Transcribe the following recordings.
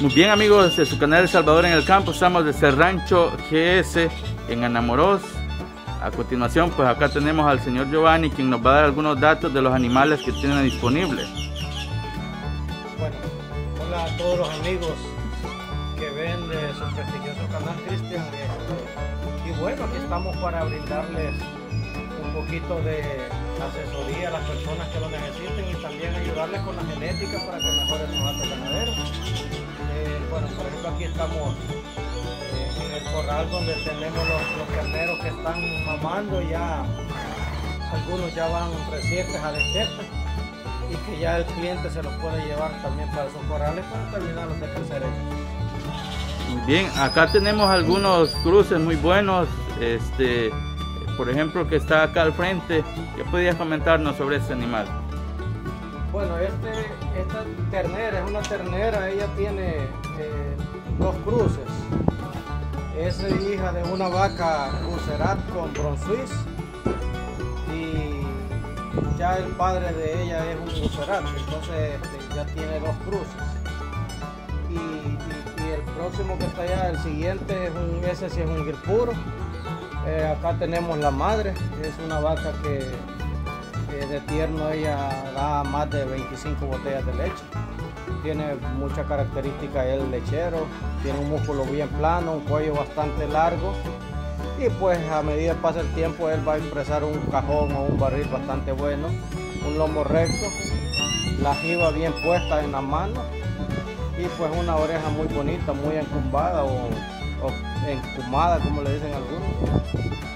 Muy bien amigos de su canal El Salvador en el Campo, estamos desde el rancho GS en Anamorós. A continuación pues acá tenemos al señor Giovanni quien nos va a dar algunos datos de los animales que tienen disponibles. Bueno, hola a todos los amigos que ven de su prestigioso canal Cristian. Este, y bueno, aquí estamos para brindarles un poquito de asesoría a las personas que lo necesiten y también ayudarles con la genética para que mejoren sus actos ganaderos bueno, por ejemplo aquí estamos eh, en el corral donde tenemos los, carneros que están mamando ya, algunos ya van recientes a destete y que ya el cliente se los puede llevar también para sus corrales para terminarlos de crecer Muy bien, acá tenemos algunos cruces muy buenos, este, por ejemplo que está acá al frente, ¿qué podías comentarnos sobre este animal? Bueno, este, esta ternera es una ternera, ella tiene eh, dos cruces. Es hija de una vaca crucerat con bronzuis y ya el padre de ella es un crucerat, entonces este, ya tiene dos cruces. Y, el próximo que está allá, el siguiente es un, ese sí es un puro. Eh, acá tenemos la madre, es una vaca que de tierno ella da más de 25 botellas de leche. Tiene mucha característica el lechero, tiene un músculo bien plano, un cuello bastante largo y pues a medida que pasa el tiempo él va a expresar un cajón o un barril bastante bueno, un lomo recto, la jiba bien puesta en la mano y pues una oreja muy bonita, muy encumbada o encumada como le dicen algunos.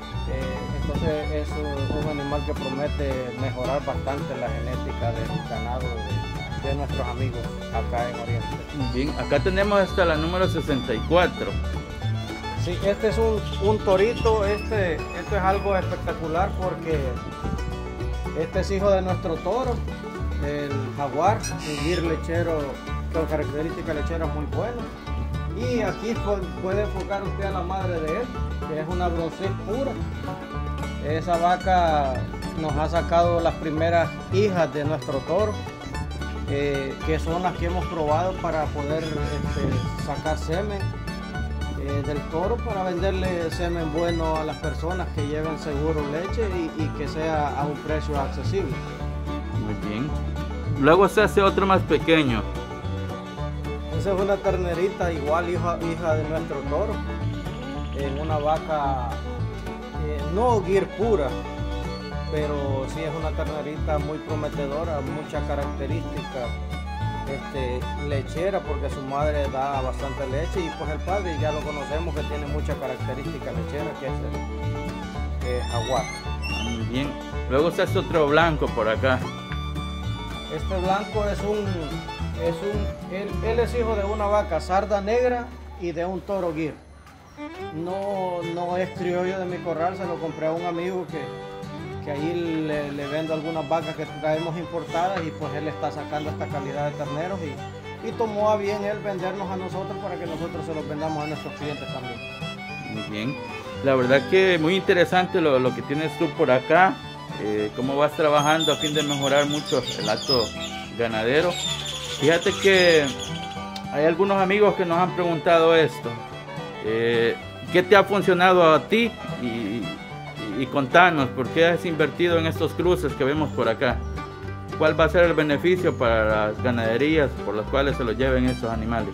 Entonces es un, animal que promete mejorar bastante la genética del ganado de, nuestros amigos acá en Oriente. Bien, acá tenemos hasta la número 64. Sí, este es un, torito, este, esto es algo espectacular porque este es hijo de nuestro toro, el jaguar, un lechero con características lecheras muy buenas. Y aquí puede enfocar usted a la madre de él, que es una bronce pura. Esa vaca nos ha sacado las primeras hijas de nuestro toro, eh, que son las que hemos probado para poder este, sacar semen eh, del toro para venderle semen bueno a las personas que lleven seguro leche y, que sea a un precio accesible. Muy bien. Luego se hace otro más pequeño. Esa es una ternerita igual hija, hija de nuestro toro, en una vaca no guir pura, pero sí es una ternerita muy prometedora, mucha característica este, lechera porque su madre da bastante leche y pues el padre ya lo conocemos que tiene mucha característica lechera que es el jaguar. Muy bien. Luego está este otro blanco por acá. Este blanco es un, es un, él, él es hijo de una vaca sarda negra y de un toro guir no, no es criollo de mi corral, se lo compré a un amigo que, que ahí le, vendo algunas vacas que traemos importadas y pues él está sacando esta calidad de terneros y, y tomó a bien él vendernos a nosotros para que nosotros se los vendamos a nuestros clientes también. Muy bien, la verdad que muy interesante lo, lo que tienes tú por acá, eh, cómo vas trabajando a fin de mejorar mucho el acto ganadero. Fíjate que hay algunos amigos que nos han preguntado esto. Eh, ¿Qué te ha funcionado a ti? Y, contanos, ¿por qué has invertido en estos cruces que vemos por acá? ¿Cuál va a ser el beneficio para las ganaderías por las cuales se los lleven estos animales?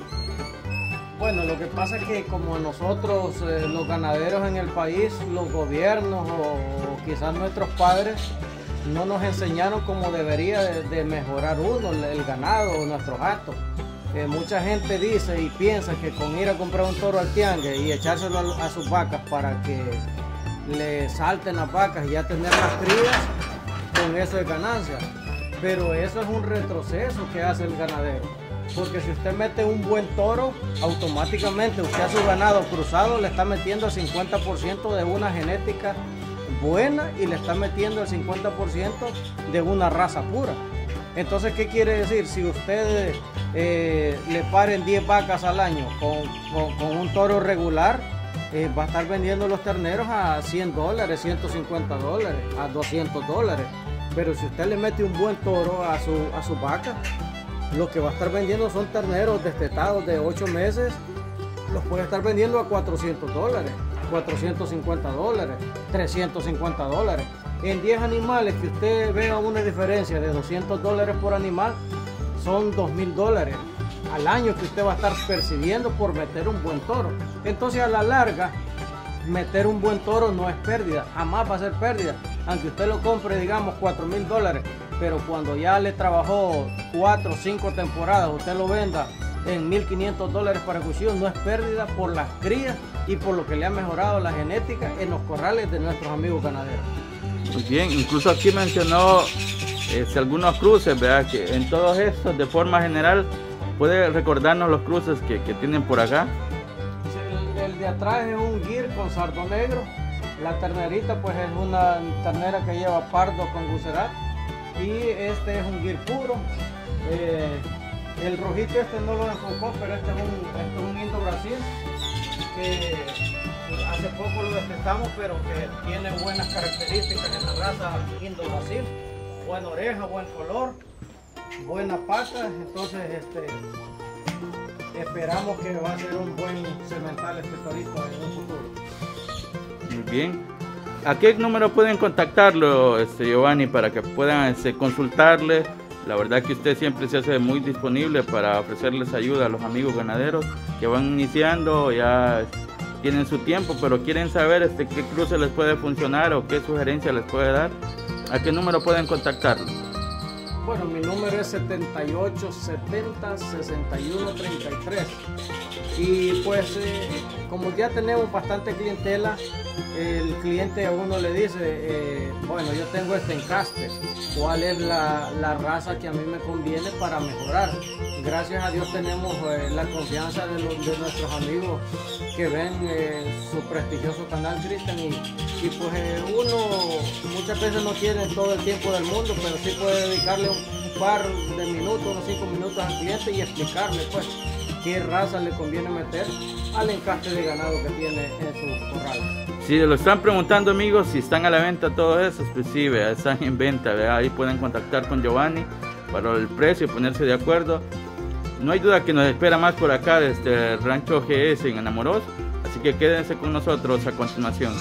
Bueno, lo que pasa es que como nosotros, eh, los ganaderos en el país, los gobiernos o, quizás nuestros padres, no nos enseñaron cómo debería de, mejorar uno el, ganado o nuestros mucha gente dice y piensa que con ir a comprar un toro al tiangue y echárselo a, sus vacas para que le salten las vacas y ya tener las crías, con eso es ganancia. Pero eso es un retroceso que hace el ganadero. Porque si usted mete un buen toro, automáticamente usted a su ganado cruzado le está metiendo el 50% de una genética buena y le está metiendo el 50% de una raza pura. Entonces, ¿qué quiere decir? Si usted eh, le paren 10 vacas al año con, un toro regular, eh, va a estar vendiendo los terneros a 100 dólares, 150 dólares, a 200 dólares. Pero si usted le mete un buen toro a su, a su vaca, lo que va a estar vendiendo son terneros destetados de 8 meses, los puede estar vendiendo a 400 dólares, 450 dólares, 350 dólares. En 10 animales que usted vea una diferencia de 200 dólares por animal, son 2 mil dólares al año que usted va a estar percibiendo por meter un buen toro. Entonces a la larga, meter un buen toro no es pérdida, jamás va a ser pérdida. Aunque usted lo compre, digamos, 4 mil dólares, pero cuando ya le trabajó 4 o 5 temporadas, usted lo venda en 1.500 dólares para cuchillo, no es pérdida por las crías y por lo que le ha mejorado la genética en los corrales de nuestros amigos ganaderos. Muy bien, incluso aquí mencionó este, algunos cruces, ¿verdad? Que en todos estos, de forma general, ¿puede recordarnos los cruces que, tienen por acá? El, de atrás es un gir con sardo negro. La ternerita, pues es una ternera que lleva pardo con gucerat. Y este es un gir puro. Eh, el rojito este no lo enfocó, pero este es un, este es un Indo Brasil que hace poco lo detectamos, pero que tiene buenas características en la raza Indo Brasil buena oreja, buen color, buena pata, entonces este, esperamos que va a ser un buen cemental este torito en un futuro. Muy bien. ¿A qué número pueden contactarlo, este, Giovanni, para que puedan este, consultarle? La verdad que usted siempre se hace muy disponible para ofrecerles ayuda a los amigos ganaderos que van iniciando, ya tienen su tiempo, pero quieren saber este, qué cruce les puede funcionar o qué sugerencia les puede dar. ¿A qué número pueden contactarlo? Bueno, mi número es 78 70 61 33. Y pues, eh, como ya tenemos bastante clientela, el cliente a uno le dice, eh, bueno, yo tengo este encaste, ¿cuál es la, raza que a mí me conviene para mejorar? Gracias a Dios tenemos eh, la confianza de, nuestros amigos que ven eh, su prestigioso canal Cristian y, pues uno muchas veces no tiene todo el tiempo del mundo, pero sí puede dedicarle un par de minutos, unos cinco minutos al cliente y explicarle pues qué raza le conviene meter al encaste de ganado que tiene en su corral. Si lo están preguntando amigos, si están a la venta todos esos, pues sí, están en venta, ahí pueden contactar con Giovanni para el precio y ponerse de acuerdo. No hay duda que nos espera más por acá desde el rancho GS en Enamoros, así que quédense con nosotros a continuación.